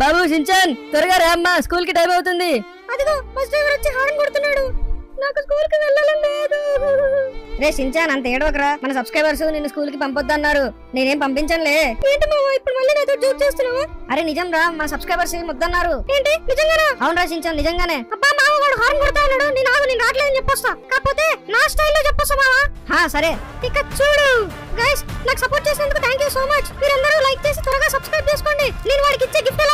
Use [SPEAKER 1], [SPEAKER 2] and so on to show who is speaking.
[SPEAKER 1] బాబు Shinchan త్వరగా రా అమ్మా స్కూల్కి టైం అవుతుంది. అదిగో బస్ డ్రైవర్ వచ్చి హార్న్ కొడుతున్నాడు. నాకు స్కూల్కి వెళ్ళాలని లేదు. రే షించాన్ అంత ఏడవకరా. మన సబ్స్క్రైబర్స్ నిన్ను స్కూల్కి పంపొద్దన్నారు. నేనేం పంపించనులే. ఏంటి మామ ఇప్పుడు మళ్ళీ నాతో జోక్ చేస్తున్నావు? అరే నిజం రా మన సబ్స్క్రైబర్స్ ముద్దన్నారు ఏంటి? నిజంగానా? అవును రా షించాన్ నిజంగానే. అబ్బా మామ వాడు హార్న్ కొడతా ఉన్నాడు. నేను ఆగు నేను రావట్లేదని చెప్పొస్తా. కాకపోతే నా స్టైల్లో చెప్పొస్తా మామ హా సరే. ఇక చూడు. గైస్ నాకు సపోర్ట్ చేసినందుకు థ్యాంక్ యూ సో మచ్ మీరందరూ లైక్ చేసి త్వరగా సబ్స్క్రైబ్ చేసుకోండి. నేను వాడికి ఇచ్చే గిఫ్ట్ ఎలా